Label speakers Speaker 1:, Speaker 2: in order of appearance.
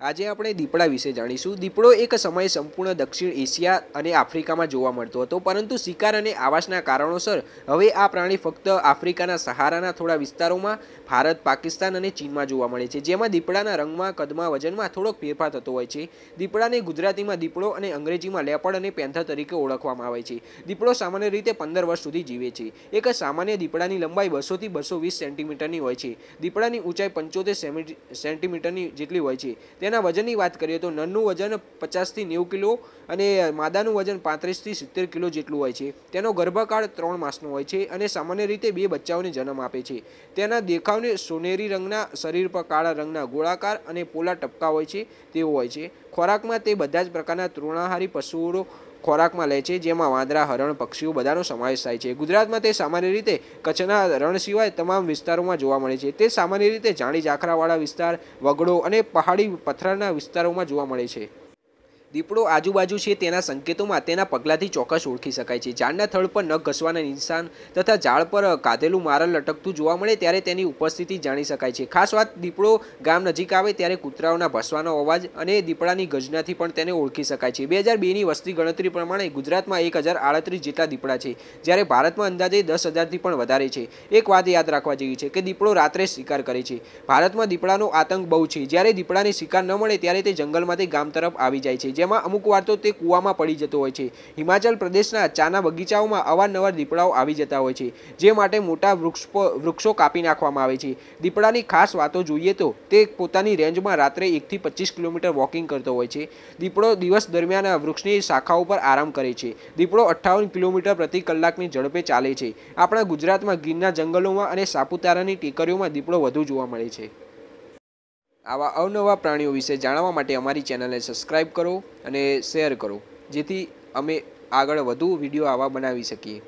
Speaker 1: આજે આપણે દીપડા વિશે જાણીશું. દીપડો એક સમયે સંપૂર્ણ દક્ષિણ એશિયા અને આફ્રિકામાં જોવા મળતો હતો, પરંતુ શિકાર અને આવાસના કારણોસર હવે આ પ્રાણી ફક્ત આફ્રિકાના સહારાના થોડા વિસ્તારોમાં, ભારત, પાકિસ્તાન અને ચીનમાં જોવા મળે છે, જેમાં દીપડાના રંગમાં, કદમાં, વજનમાં થોડોક ફેરફાર થતો હોય છે. દીપડાને ગુજરાતીમાં દીપડો અને અંગ્રેજીમાં લેપડ અને પેન્થર તરીકે ઓળખવામાં આવે છે. દીપડો સામાન્ય રીતે પંદર વર્ષ સુધી જીવે છે. એક સામાન્ય દીપડાની લંબાઈ બસોથી બસો વીસ સેન્ટીમીટરની હોય છે. દીપડાની ઊંચાઈ પંચોતેર સેન્ટીમીટરની જેટલી હોય છે. તેના વજનની વાત કરીએ તો નરનું વજન પચાસથી નેવું કિલો અને માદાનું વજન પાંત્રીસથી સિત્તેર કિલો જેટલું હોય છે. તેનો ગર્ભકાળ ત્રણ માસનો હોય છે અને સામાન્ય રીતે બે બચ્ચાઓને જન્મ આપે છે. તેના દેખાવને સોનેરી રંગના, શરીર પર કાળા રંગના ગોળાકાર અને પોલા ટપકા હોય છે તેવો હોય છે. ખોરાકમાં તે બધા જ પ્રકારના તૃણાહારી પશુઓ ખોરાકમાં લે છે, જેમાં વાંદરા, હરણ, પક્ષીઓ બધાનો સમાવેશ થાય છે. ગુજરાતમાં તે સામાન્ય રીતે કચ્છના રણ સિવાય તમામ વિસ્તારોમાં જોવા મળે છે. તે સામાન્ય રીતે જાણી ઝાખરાવાળા વિસ્તાર, વગડો અને પહાડી પથ્થરના વિસ્તારોમાં જોવા મળે છે. દીપડો આજુબાજુ છે તેના સંકેતોમાં તેના પગલાંથી ચોક્કસ ઓળખી શકાય છે. ઝાડના થડ પર નખ ઘસવાના નિશાન તથા ઝાડ પર કાધેલું મારલ લટકતું જોવા મળે ત્યારે તેની ઉપસ્થિતિ જાણી શકાય છે. ખાસ વાત દીપડો ગામ નજીક આવે ત્યારે કૂતરાઓના ભસવાનો અવાજ અને દીપડાની ગજનાથી પણ તેને ઓળખી શકાય છે. બે હજાર બેની વસ્તી ગણતરી પ્રમાણે ગુજરાતમાં એક હજાર આડત્રીસ જેટલા દીપડા છે, જ્યારે ભારતમાં અંદાજે દસ હજારથી પણ વધારે છે. એક વાત યાદ રાખવા જેવી છે કે દીપડો રાત્રે શિકાર કરે છે. ભારતમાં દીપડાનો આતંક બહુ છે. જ્યારે દીપડાને શિકાર ન મળે ત્યારે તે જંગલમાંથી ગામ તરફ આવી જાય છે. જેમાં અમુક વાર તો તે કૂવામાં પડી જતો હોય છે. હિમાચલ પ્રદેશના ચાના બગીચાઓમાં અવારનવાર દીપડાઓ આવી જતા હોય છે, જે માટે મોટા વૃક્ષ વૃક્ષો કાપી નાખવામાં આવે છે. દીપડાની ખાસ વાતો જોઈએ તો તે પોતાની રેન્જમાં રાત્રે એકથી પચીસ કિલોમીટર વોકિંગ કરતો હોય છે. દીપડો દિવસ દરમિયાન વૃક્ષની શાખાઓ પર આરામ કરે છે. દીપડો અઠ્ઠાવન કિલોમીટર પ્રતિ કલાકની ઝડપે ચાલે છે. આપણા ગુજરાતમાં ગીરના જંગલોમાં અને સાપુતારાની ટેકરીઓમાં દીપડો વધુ જોવા મળે છે. આવા અવનવા પ્રાણીઓ વિશે જાણવા માટે અમારી ચેનલને સબસ્ક્રાઈબ કરો અને શેર કરો, જેથી અમે આગળ વધુ વીડિયો આવા બનાવી શકીએ.